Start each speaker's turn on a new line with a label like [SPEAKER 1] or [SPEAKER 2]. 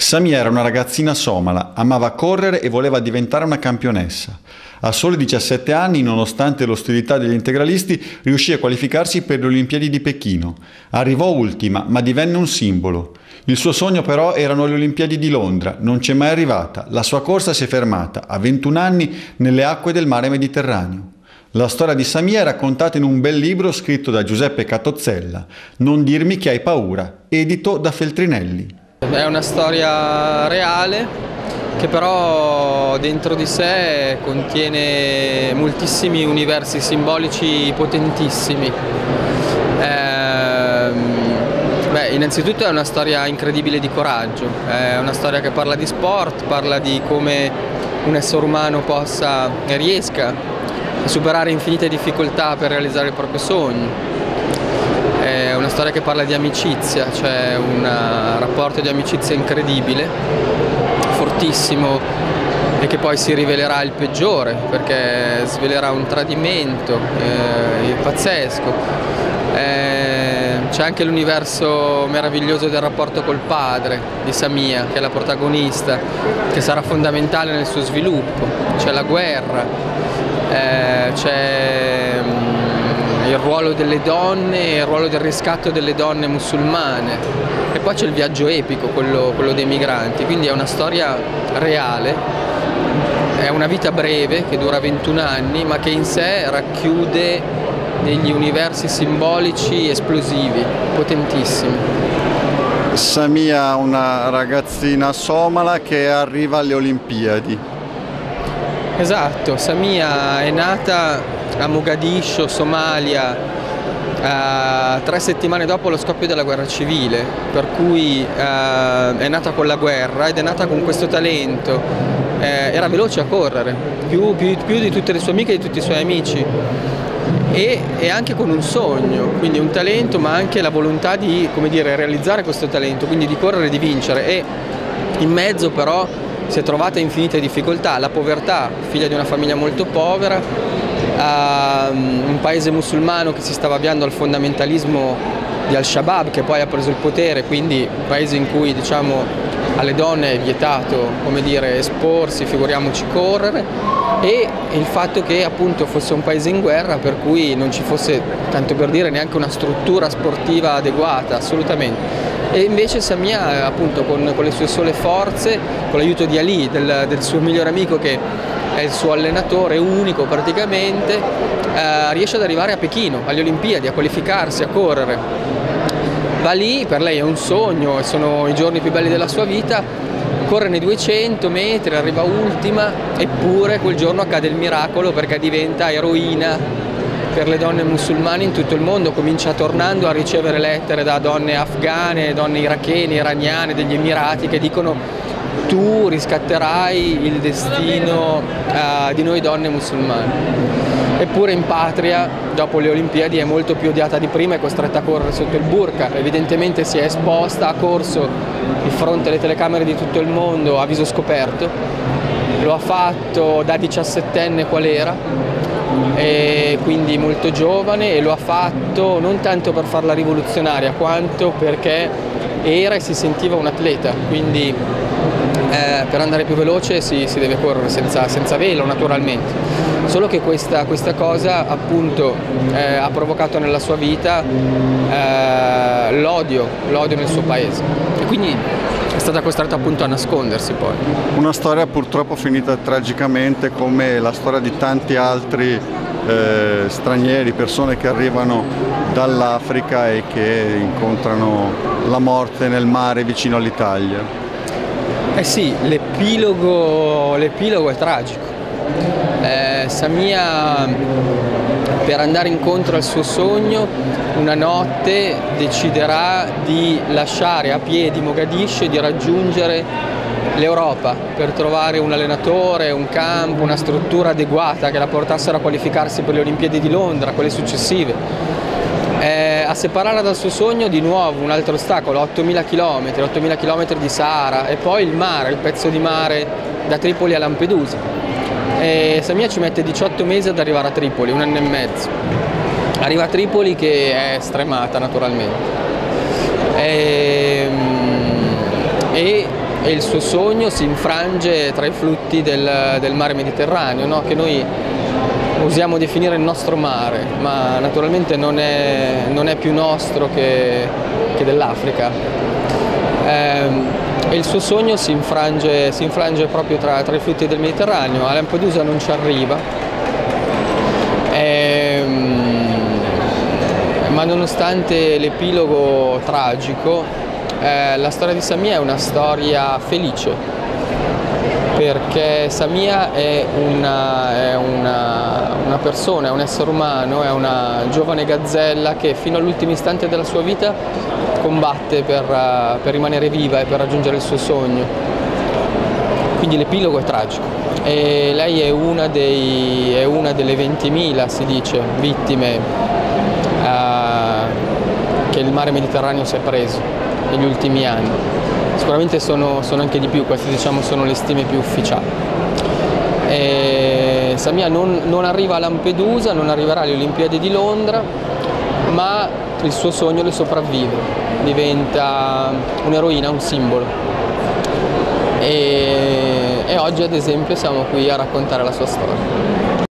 [SPEAKER 1] Samia era una ragazzina somala, amava correre e voleva diventare una campionessa. A soli 17 anni, nonostante l'ostilità degli integralisti, riuscì a qualificarsi per le Olimpiadi di Pechino. Arrivò ultima, ma divenne un simbolo. Il suo sogno però erano le Olimpiadi di Londra, non c'è mai arrivata. La sua corsa si è fermata, a 21 anni, nelle acque del mare Mediterraneo. La storia di Samia è raccontata in un bel libro scritto da Giuseppe Catozzella, Non dirmi che hai paura, edito da Feltrinelli.
[SPEAKER 2] È una storia reale che però dentro di sé contiene moltissimi universi simbolici potentissimi. Eh, beh, innanzitutto è una storia incredibile di coraggio, è una storia che parla di sport, parla di come un essere umano possa e riesca a superare infinite difficoltà per realizzare il proprio sogno storia che parla di amicizia, c'è un rapporto di amicizia incredibile, fortissimo e che poi si rivelerà il peggiore perché svelerà un tradimento eh, pazzesco. Eh, c'è anche l'universo meraviglioso del rapporto col padre di Samia, che è la protagonista, che sarà fondamentale nel suo sviluppo. C'è la guerra, eh, c'è il ruolo delle donne, il ruolo del riscatto delle donne musulmane e poi c'è il viaggio epico, quello, quello dei migranti, quindi è una storia reale, è una vita breve che dura 21 anni ma che in sé racchiude degli universi simbolici esplosivi, potentissimi.
[SPEAKER 1] Samia, una ragazzina somala che arriva alle Olimpiadi.
[SPEAKER 2] Esatto, Samia è nata a Mogadiscio, Somalia, eh, tre settimane dopo lo scoppio della guerra civile, per cui eh, è nata con la guerra ed è nata con questo talento, eh, era veloce a correre, più, più, più, di tutte le sue amiche e di tutti i suoi amici. E, e, anche con un sogno, quindi un talento ma anche la volontà di dire, realizzare questo talento, quindi di correre e di vincere. E in mezzo però si è trovata infinite difficoltà, la povertà, figlia di una famiglia molto povera, uh, un paese musulmano che si stava avviando al fondamentalismo di Al-Shabaab che poi ha preso il potere, quindi un paese in cui diciamo, alle donne è vietato dire, esporsi, figuriamoci correre e il fatto che appunto fosse un paese in guerra per cui non ci fosse, tanto per dire, neanche una struttura sportiva adeguata, assolutamente. E invece Samia appunto con, con le sue sole forze, con l'aiuto di Ali, del, del suo migliore amico che è il suo allenatore unico praticamente, eh, riesce ad arrivare a Pechino, alle Olimpiadi, a qualificarsi, a correre. Va lì, per lei è un sogno, sono i giorni più belli della sua vita, corre nei 200 metri, arriva ultima, eppure quel giorno accade il miracolo perché diventa eroina per le donne musulmane in tutto il mondo, comincia tornando a ricevere lettere da donne afghane, donne irachene, iraniane, degli Emirati che dicono tu riscatterai il destino uh, di noi donne musulmane. Eppure in patria, dopo le Olimpiadi, è molto più odiata di prima, è costretta a correre sotto il burka, evidentemente si è esposta, ha corso di fronte alle telecamere di tutto il mondo a viso scoperto, lo ha fatto da 17enne qual era, quindi molto giovane e lo ha fatto non tanto per farla rivoluzionaria quanto perché era e si sentiva un atleta, quindi eh, per andare più veloce si, si deve correre senza, senza, velo naturalmente. Solo che questa, questa cosa appunto eh, ha provocato nella sua vita eh, l'odio, l'odio nel suo paese. E quindi è stata costretta appunto a nascondersi poi.
[SPEAKER 1] Una storia purtroppo finita tragicamente come la storia di tanti altri eh, stranieri, persone che arrivano dall'Africa e che incontrano la morte nel mare vicino all'Italia.
[SPEAKER 2] Eh sì, l'epilogo, è tragico. Eh, Samia per andare incontro al suo sogno una notte deciderà di lasciare a piedi Mogadiscio e di raggiungere l'Europa per trovare un allenatore, un campo, una struttura adeguata che la portassero a qualificarsi per le Olimpiadi di Londra, quelle successive. Eh, a separarla dal suo sogno di nuovo un altro ostacolo, 8.000 km, 8.000 km di Sahara e poi il mare, il pezzo di mare da Tripoli a Lampedusa. E Samia ci mette 18 mesi ad arrivare a Tripoli, un anno e mezzo. Arriva a Tripoli che è stremata naturalmente. E, ehm, e e il suo sogno si infrange tra i flutti del, del mare Mediterraneo, no? che noi usiamo definire il nostro mare, ma naturalmente non è, non è più nostro che, che dell'Africa. Eh, il suo sogno si infrange, si infrange proprio tra, tra, i flutti del Mediterraneo, a Lampedusa non ci arriva. Eh, ma nonostante l'epilogo tragico, eh, la storia di Samia è una storia felice, perché Samia è una, è una, una persona, è un essere umano, è una giovane gazzella che fino all'ultimo istante della sua vita combatte per, per rimanere viva e per raggiungere il suo sogno. Quindi l'epilogo è tragico e lei è una, dei, è una delle 20.000, si dice, vittime uh, che il mare Mediterraneo si è preso negli ultimi anni. Sicuramente sono, sono anche di più, queste diciamo, sono le stime più ufficiali. E Samia non, non arriva a Lampedusa, non arriverà alle Olimpiadi di Londra, ma il suo sogno le sopravvive, diventa un'eroina, un simbolo. E, e oggi ad esempio siamo qui a raccontare la sua storia.